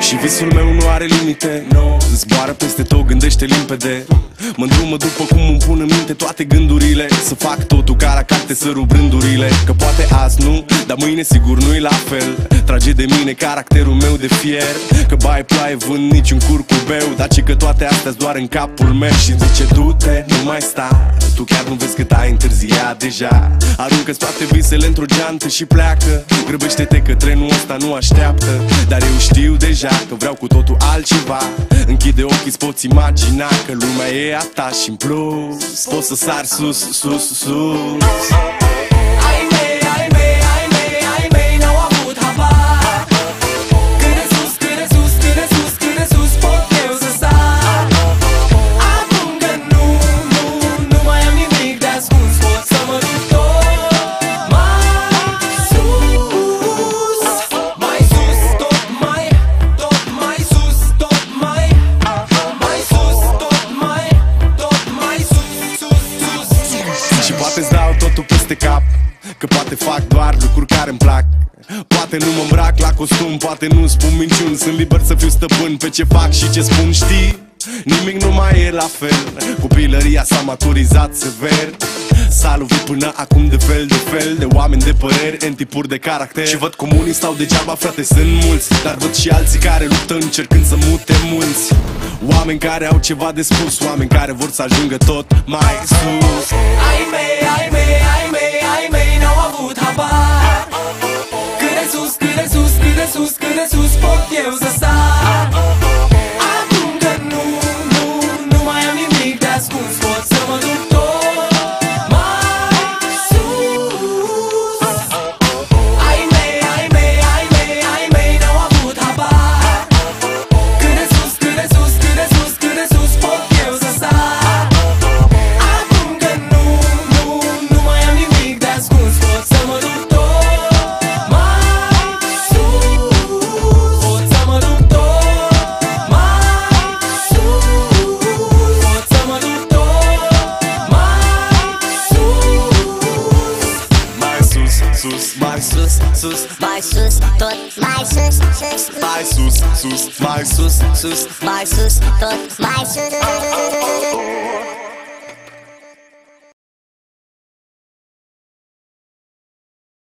Și visul meu nu are limite no. Zboară peste tot, gândește limpede mă îndrumă după cum îmi pun în minte toate gândurile. Să fac totul ca la carte să rup rândurile. Că poate azi nu, dar mâine sigur nu-i la fel. Trage de mine caracterul meu de fier. Că bai ploaie vând niciun curcubeu. Dar ce că toate astea doar în capul meu. Și zice du-te, nu mai sta. Tu chiar nu vezi cât ai întârziat deja. Aruncă-ți toate visele într-o geantă și pleacă. Grăbește-te că trenul ăsta nu așteaptă. Dar eu știu deja că vreau cu totul altceva Închide ochii, îți poți imagina că lumea e a ta și în plus. Poți să sari sus, sus, sus lucruri care îmi plac. Poate nu mă îmbrac la costum, poate nu spun minciuni. Sunt liber să fiu stăpân pe ce fac și ce spun, știi? Nimic nu mai e la fel. Copilăria s-a maturizat sever. S-a lovit până acum de fel de fel De oameni de păreri, în tipuri de caracter. Și văd cum unii stau degeaba, frate, sunt mulți. Dar văd și alții care luptă încercând să mute munți. Oameni care au ceva de spus Oameni care vor să ajungă tot mai sus. Ai mei, ai mei, ai mei, sus, sus, mai sus, sus. Mai sus, tot mai sus, sus. Mai sus, sus, mai sus, sus. Mai sus, tot mai sus